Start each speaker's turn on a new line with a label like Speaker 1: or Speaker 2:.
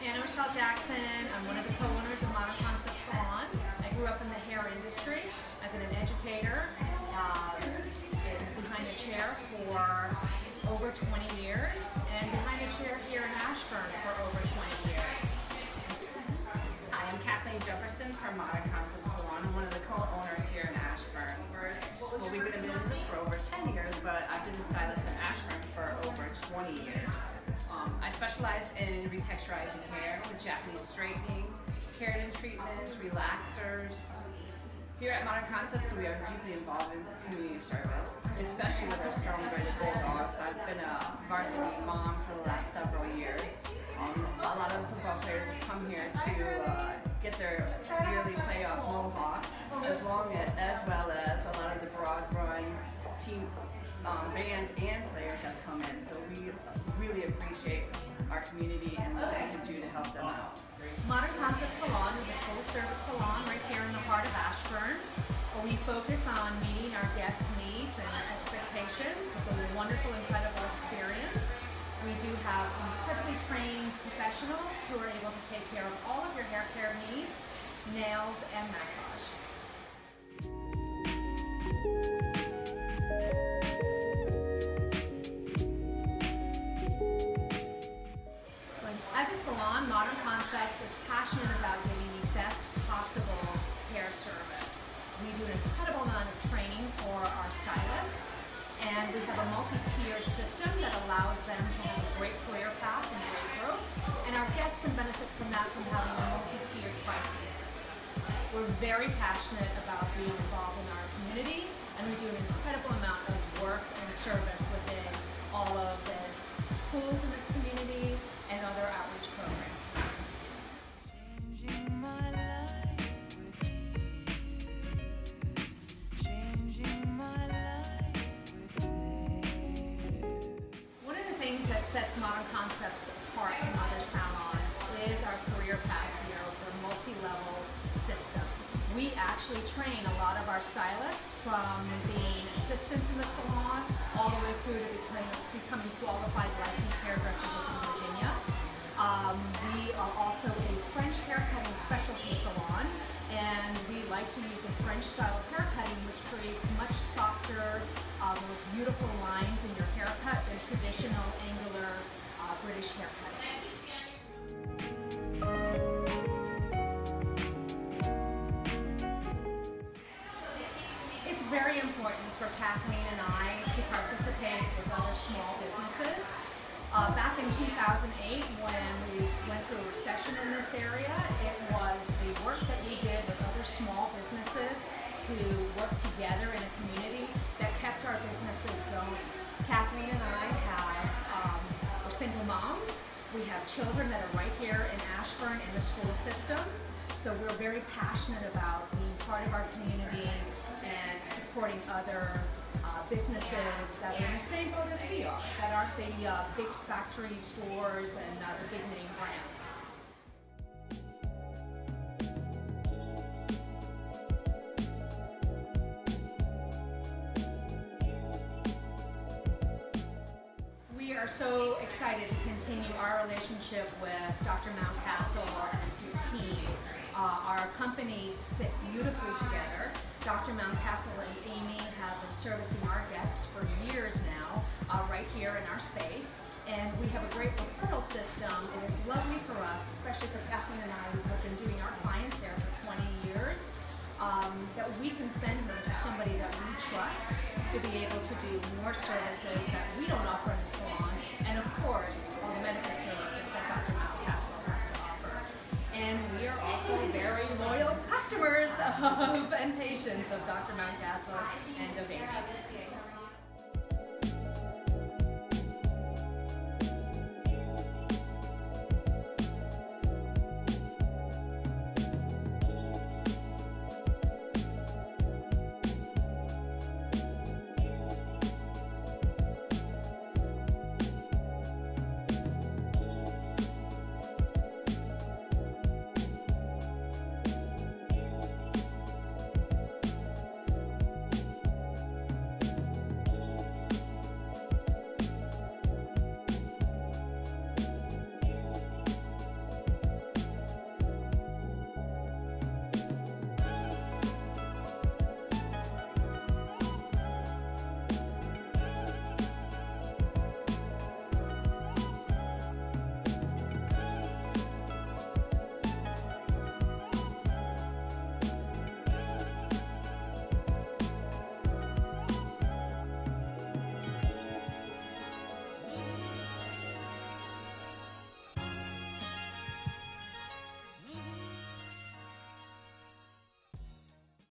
Speaker 1: Anna Michelle Jackson. I'm one of the co-owners of Modern Concept Salon. I grew up in the hair industry. I've been an educator, uh, behind a chair for over 20 years, and behind a chair here in Ashburn for over 20 years.
Speaker 2: I am Kathleen Jefferson from Modern Concept Salon. I'm one of the co-owners here in Ashburn. We're, well, we've been in business for over 10 years, but I've been a stylist in Ashburn for over 20 years. Um, I specialize in retexturizing hair with Japanese straightening, keratin treatments, relaxers, here at Modern Concepts, we are deeply involved in community service, especially with our strong Stonebridge Bulldogs. I've been a varsity mom for the last several years. Um, a lot of the football players have come here to uh, get their yearly playoff mohawks, as, long as, as well as a lot of the broad run team um, bands and players have come in. So we really appreciate our community and what we can do to help them out.
Speaker 1: Modern Concept Salon is a full-service salon right here in the heart of Ashburn. We focus on meeting our guests' needs and expectations with a wonderful, incredible experience. We do have incredibly trained professionals who are able to take care of all of your hair care needs, nails, and massage. An incredible amount of training for our stylists, and we have a multi-tiered system that allows them to have a great career path and great growth, and our guests can benefit from that from having a multi-tiered pricing system. We're very passionate about being involved in our community, and we do an incredible amount of work and service within all of the schools in this community, that sets Modern Concepts apart from other salons is our career path here with a multi-level system. We actually train a lot of our stylists from being assistants in the salon all the way through to becoming qualified licensed hairdressers within Virginia. Um, we are also a French haircutting specialty salon, and we like to use a French style of haircutting, which creates much softer, uh, beautiful lines very important for Kathleen and I to participate with other small businesses. Uh, back in 2008, when we went through a recession in this area, it was the work that we did with other small businesses to work together in a community that kept our businesses going. Kathleen and I have, um, we're single moms. We have children that are right here in Ashburn in the school systems. So we're very passionate about being part of our community and supporting other uh, businesses that are in the same boat as we are, that aren't the uh, big factory stores and uh, the big name brands. We are so excited to continue our relationship with Dr. Mountcastle and his team. Uh, our companies fit beautifully together. Dr. Mountcastle and Amy have been servicing our guests for years now, uh, right here in our space. And we have a great referral system. It is lovely for us, especially for Kathleen and I, who have been doing our clients here for 20 years, um, that we can send them to somebody that we trust to be able to do more services that we don't offer in the salon, and of course, all the medical services and patience of Dr. Mountcastle and of Amy.